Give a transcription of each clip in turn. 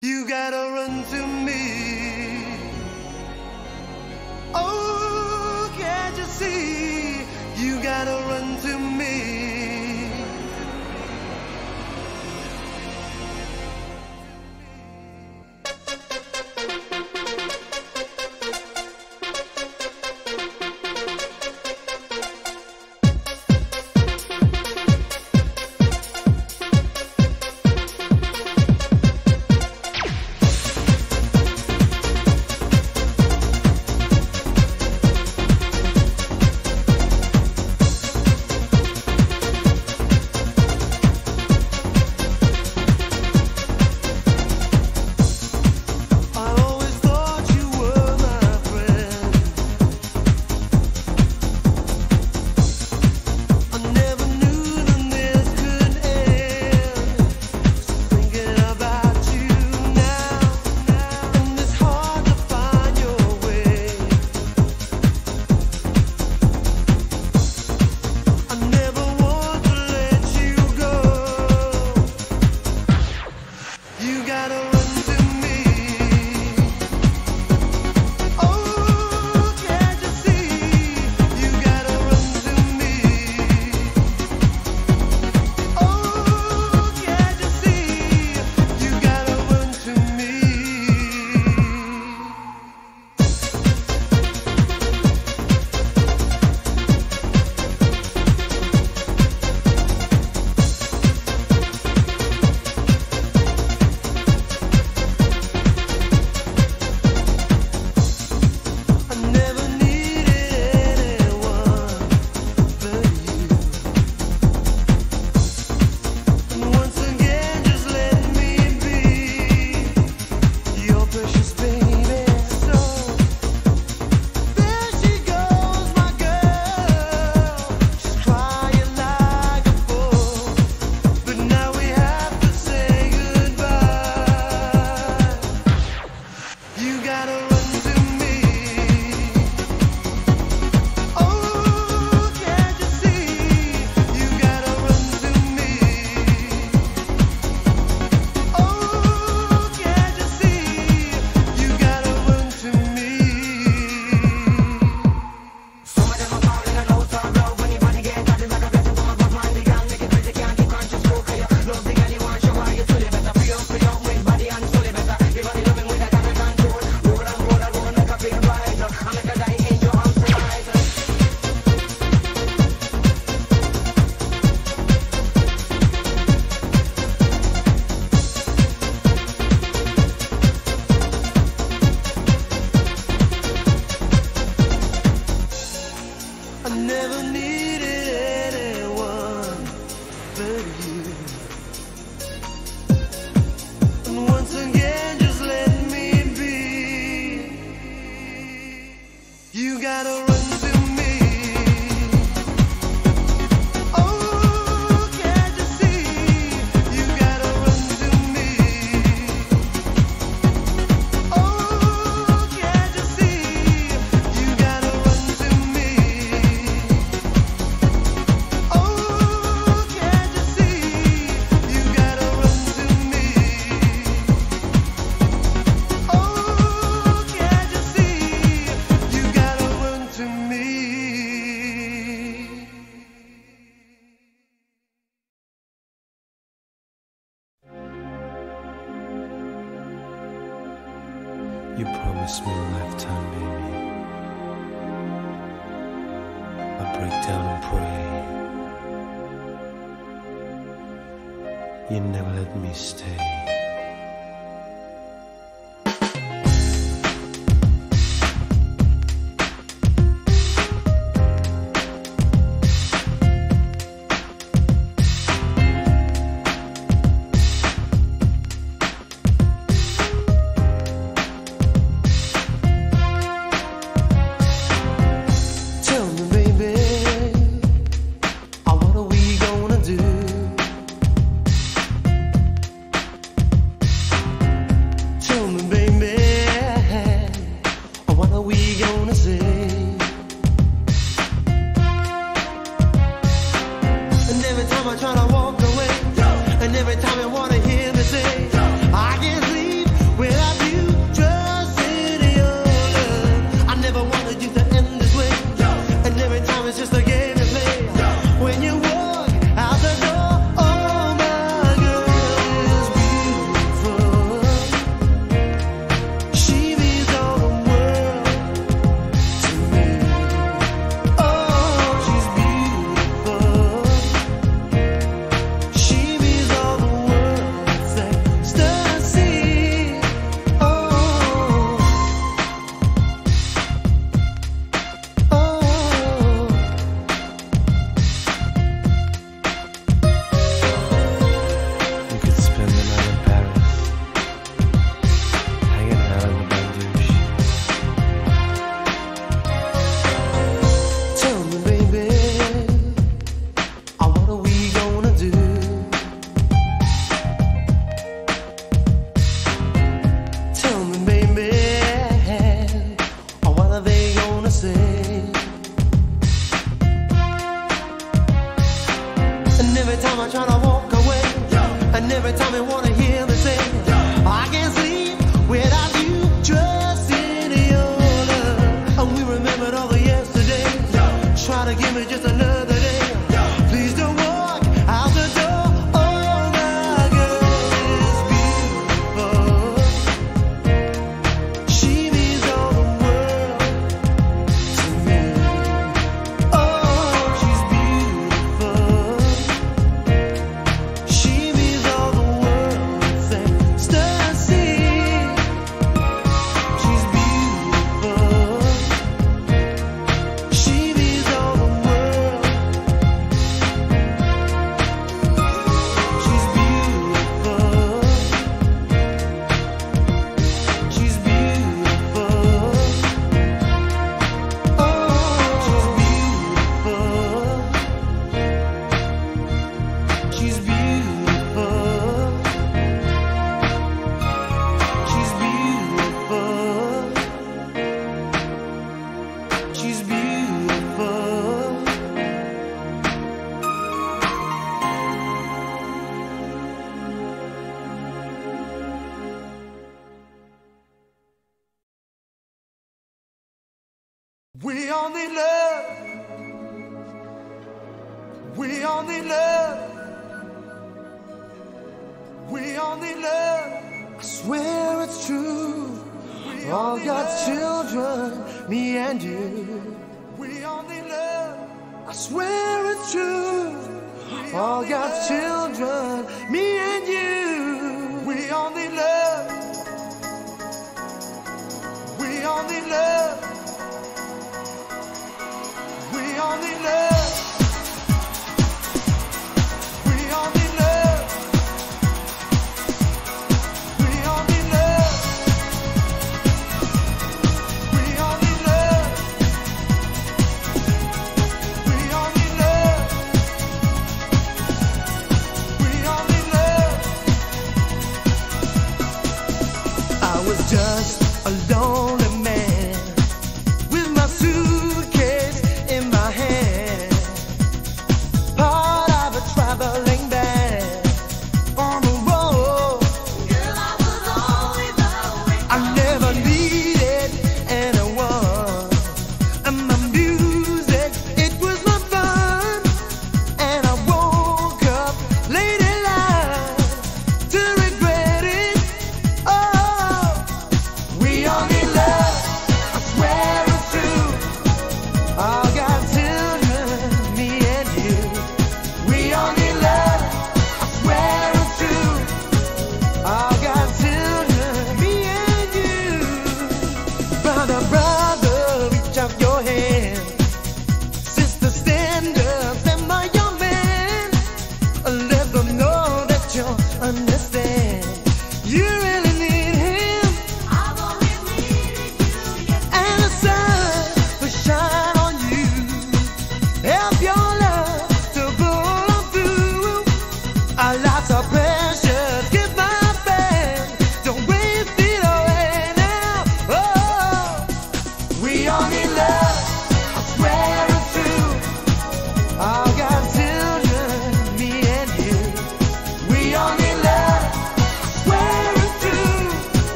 You gotta run to me. You never let me stay.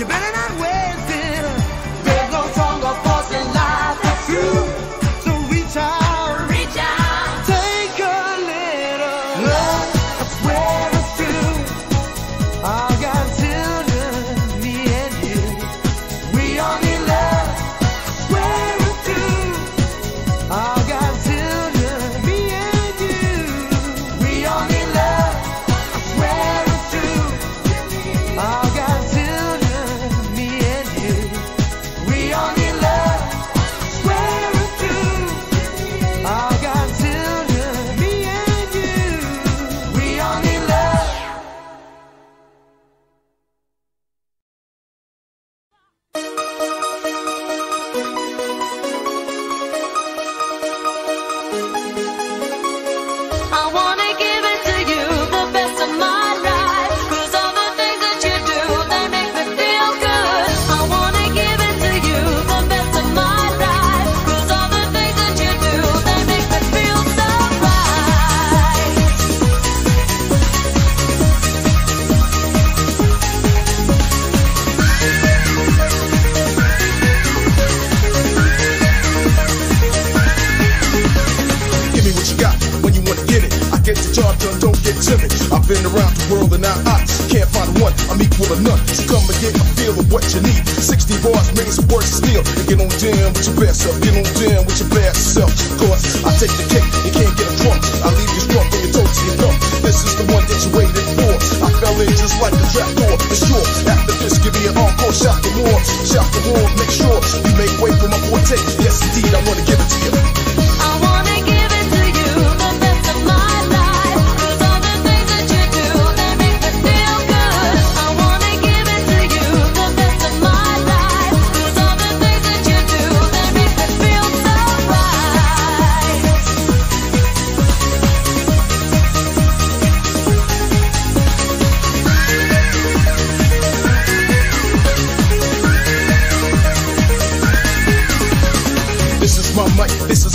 You better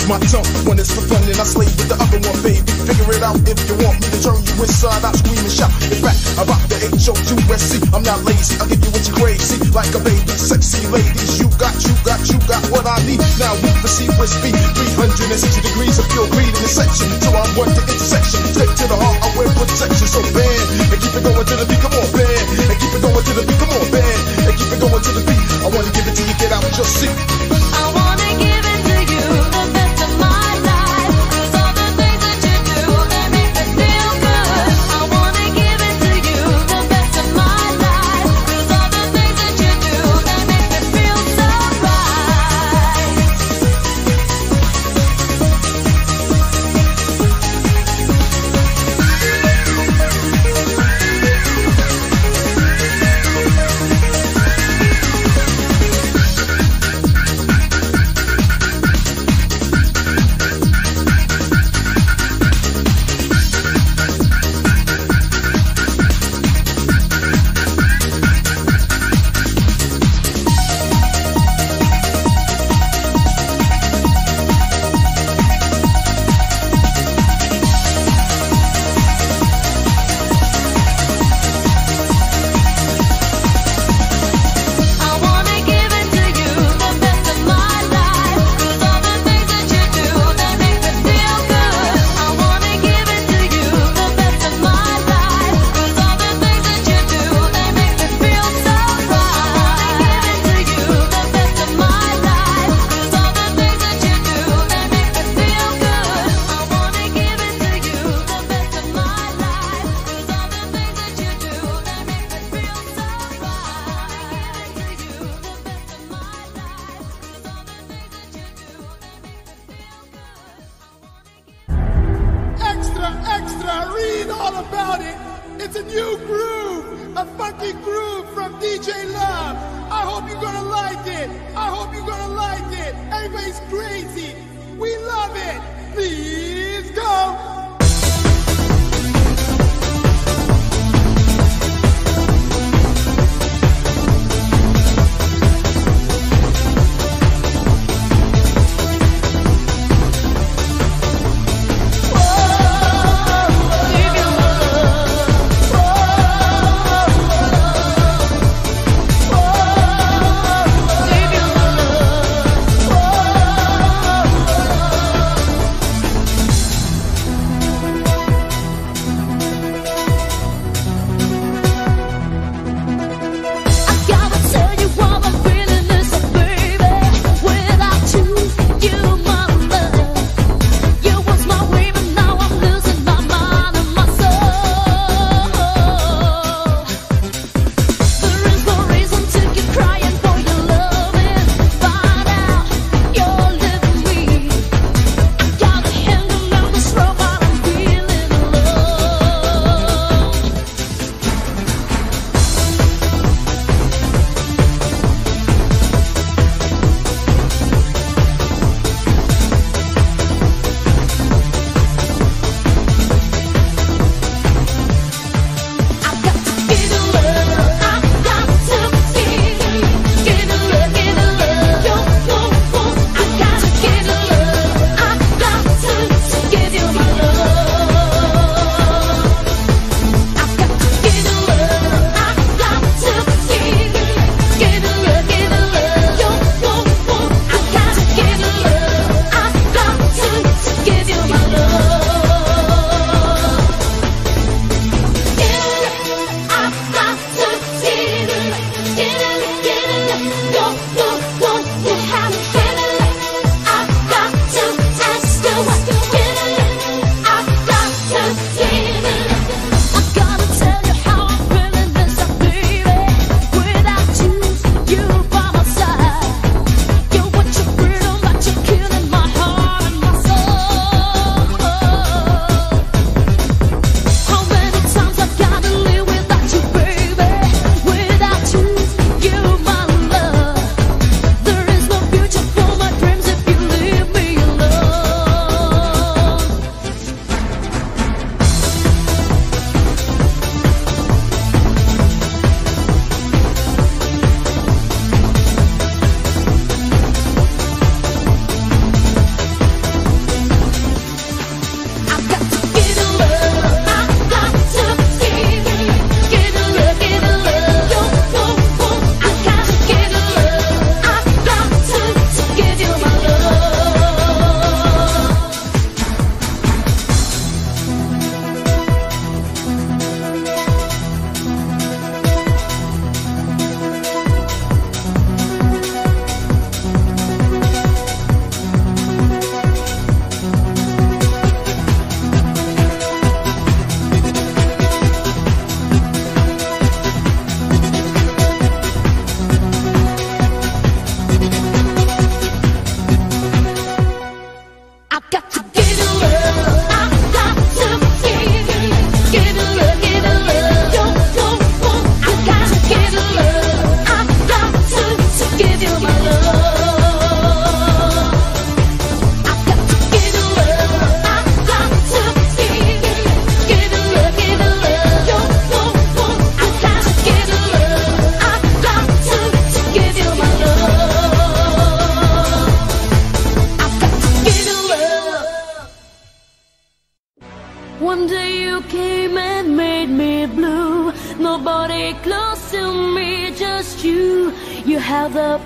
my tongue. When it's for fun, and I slay with the other one, baby. Figure it out if you want me to turn you inside out, scream and shout. In fact, I rock the H-O-U-S-C. I'm not lazy, I'll give you what you crazy. Like a baby, sexy ladies. You got, you got, you got what I need. Now we proceed with speed. 360 degrees of pure greed in the section. Till I'm one the intersection. Take to the heart, I wear protection. So bad, and keep it going to the beat. Come on, band. And keep it going to the beat. Come on, band. And keep it going to the beat. I wanna give it to you, get out your seat. I wanna give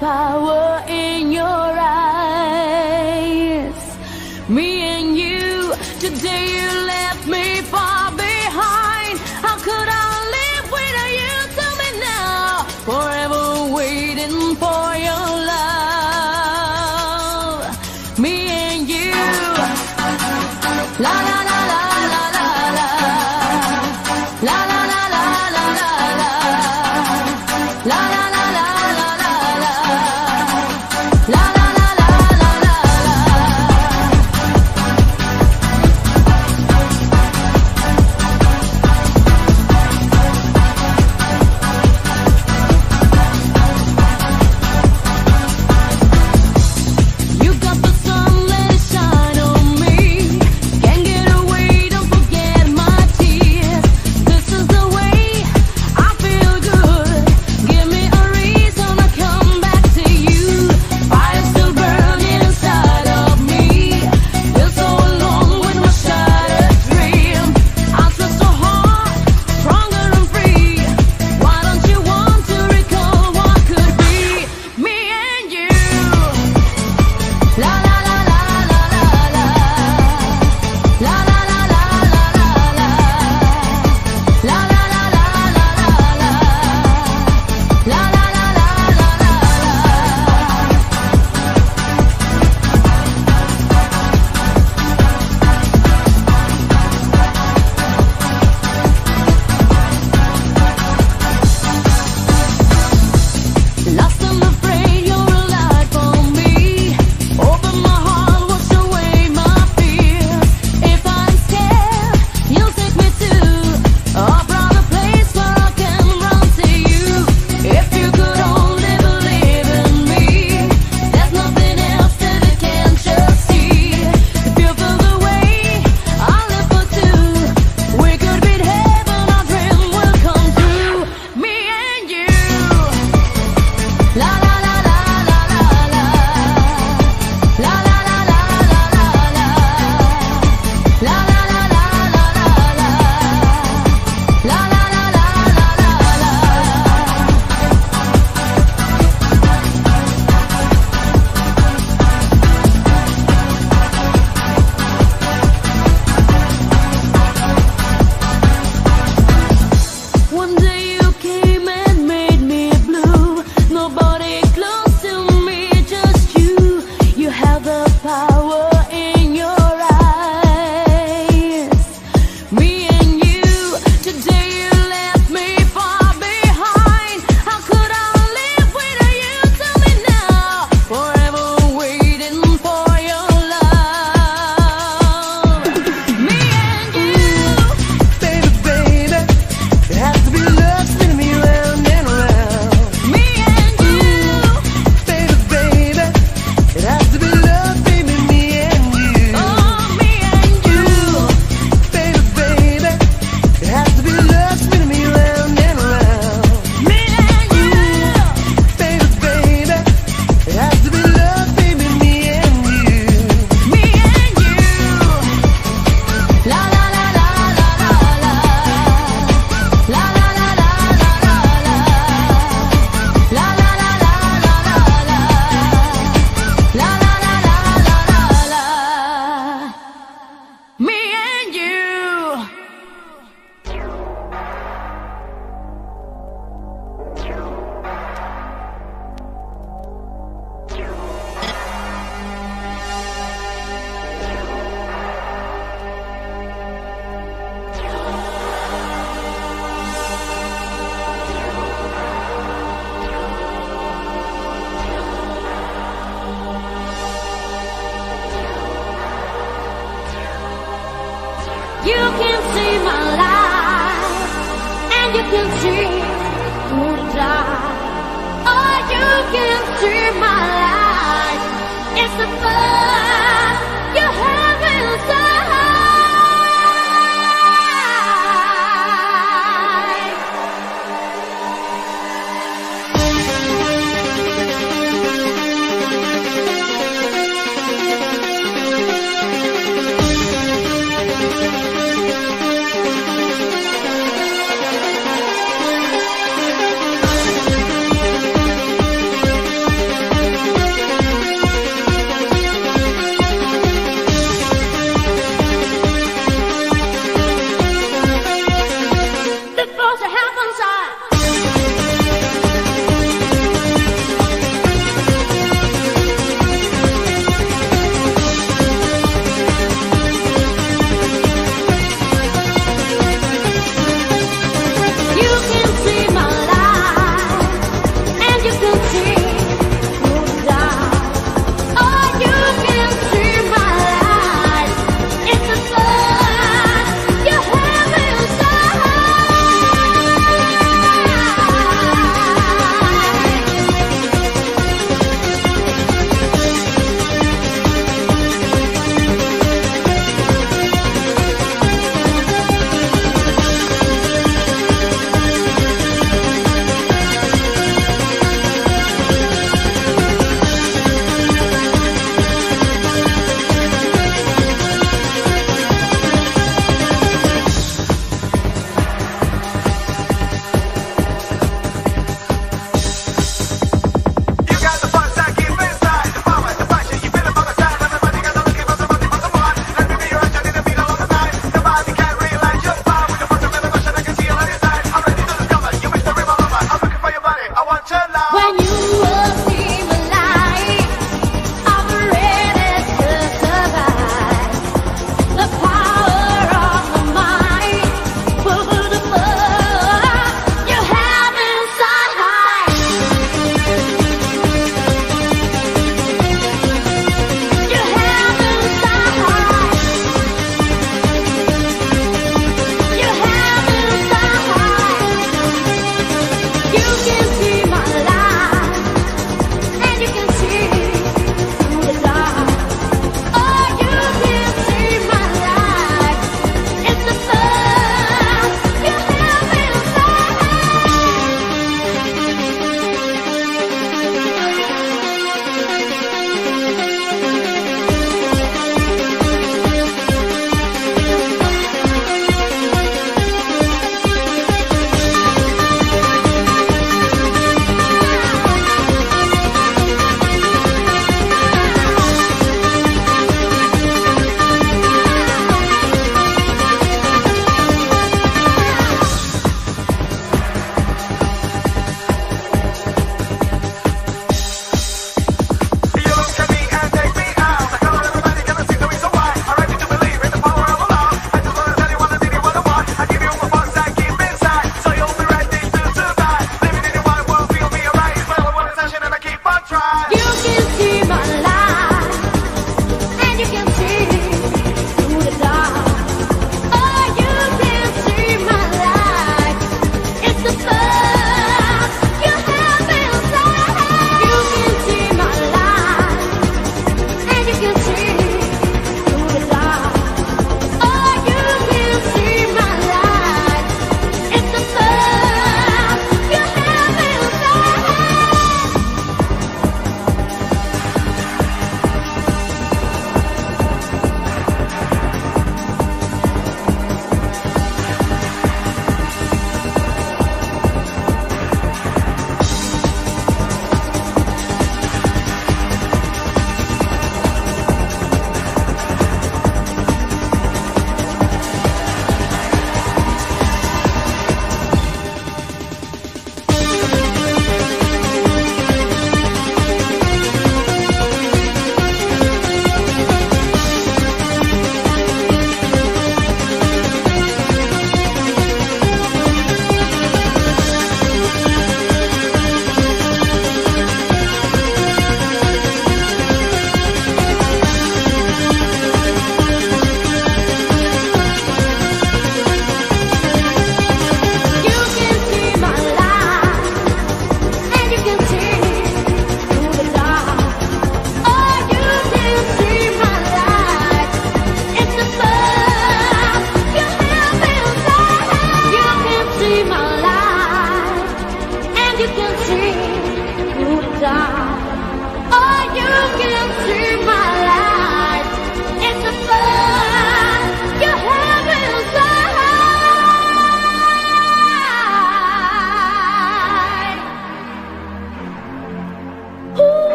power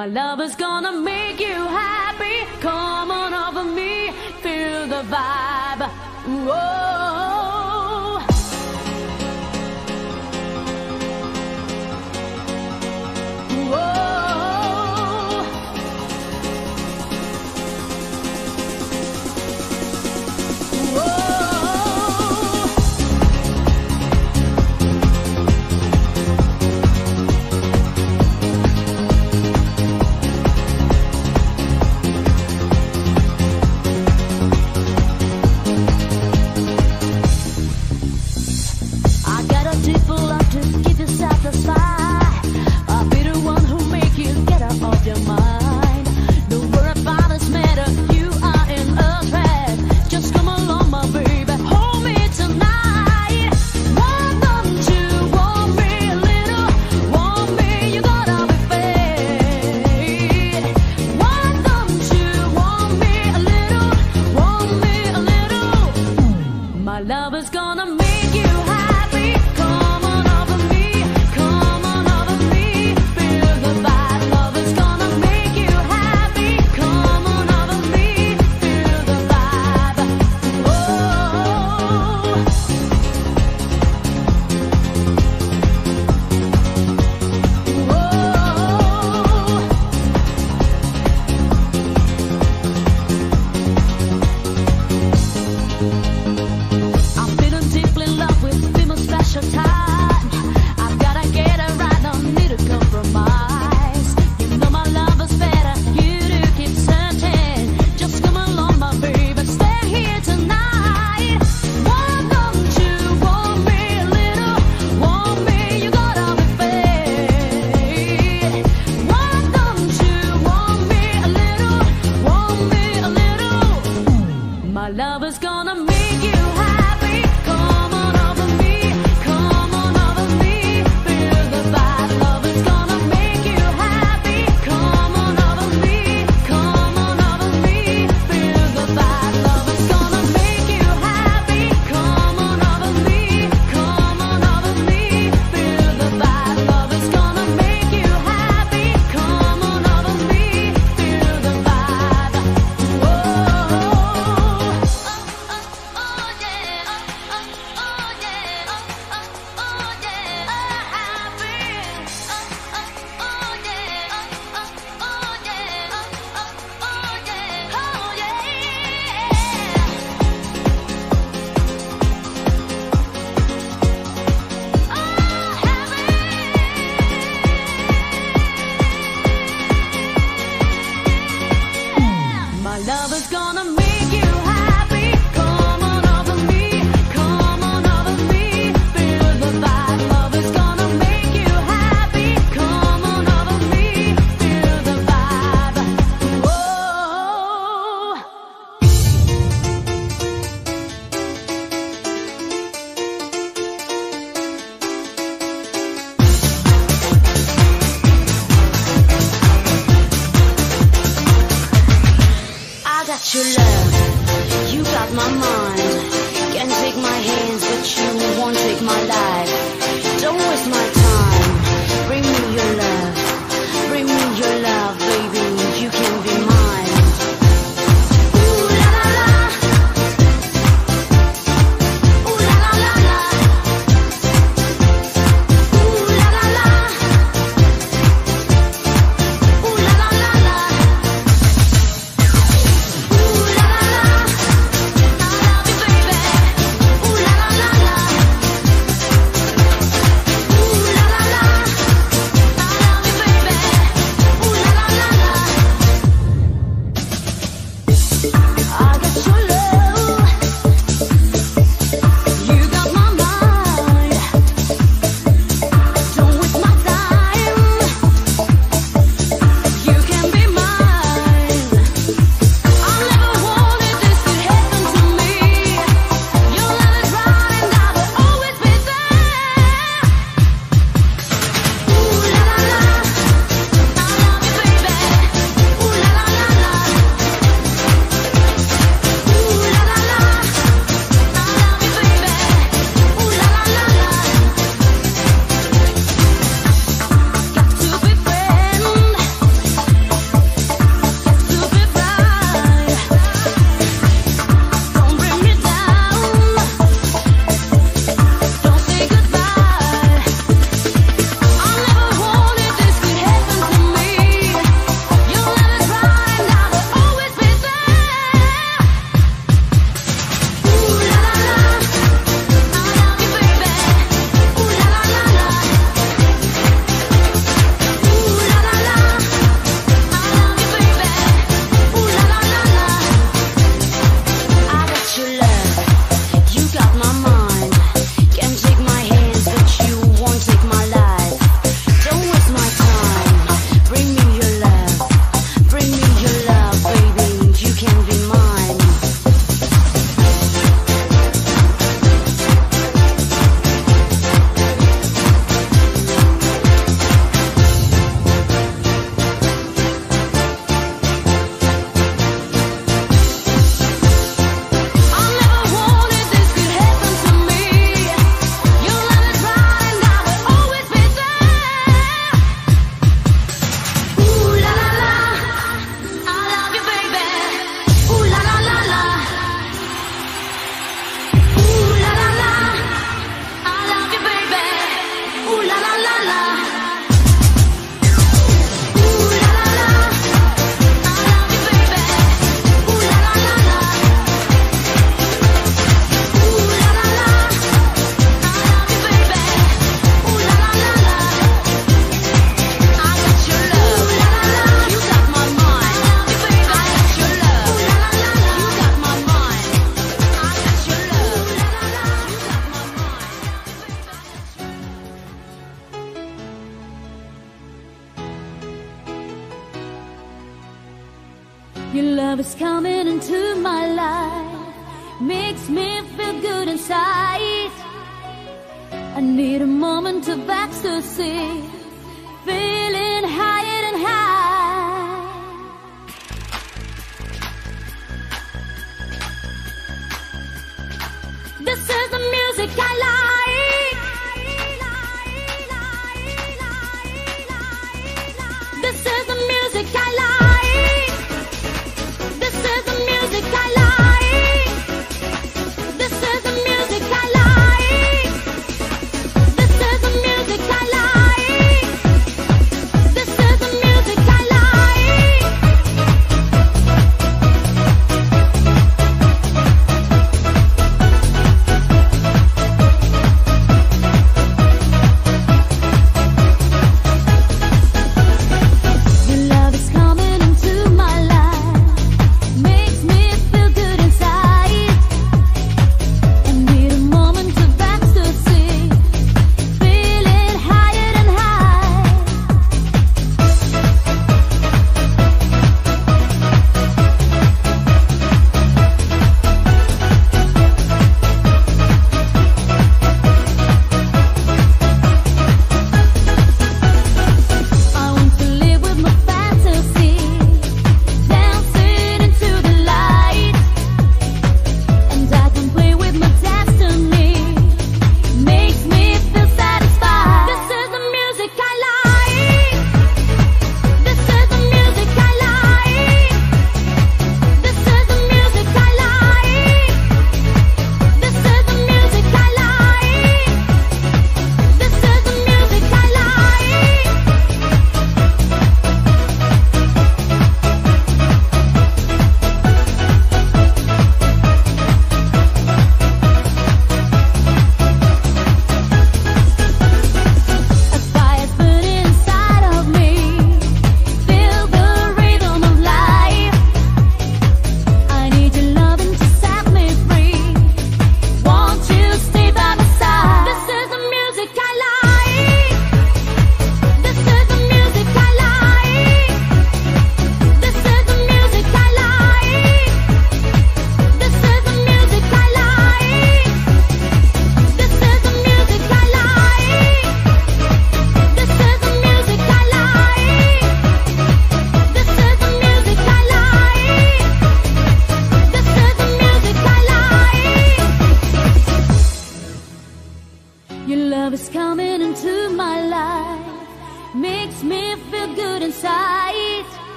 My love is gonna make you happy. Come on over me, feel the vibe. Whoa.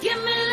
Give me